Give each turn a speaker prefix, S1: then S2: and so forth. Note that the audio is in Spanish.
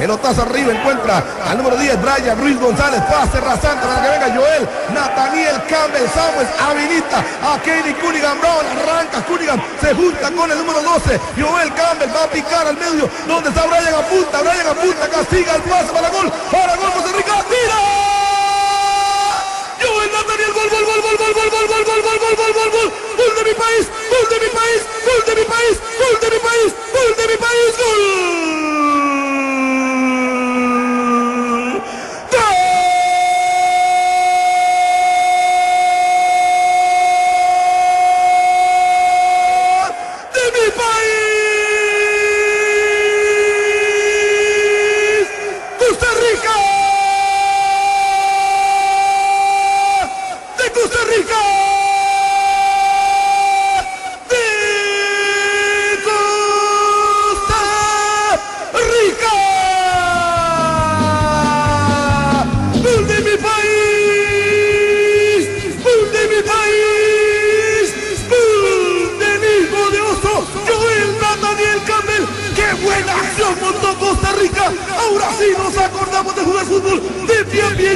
S1: Pelotazo arriba, encuentra al número 10, Brian Ruiz González. Pase rasante para que venga Joel. Nathaniel Campbell Samuels habilita a Kenny Cunningham Brown. Arranca Cunningham, se junta con el número 12. Joel Campbell va a picar al medio. Donde está Brian apunta, Brian apunta, castiga el pase para gol. Para gol, Costa Rica. ¡Tira! Joel Nathaniel, gol, gol, gol, gol, gol, gol, gol, gol, gol, gol, gol, gol, gol, gol, gol de mi país, gol mi país, Ahora sí nos acordamos de jugar fútbol. De pie a pie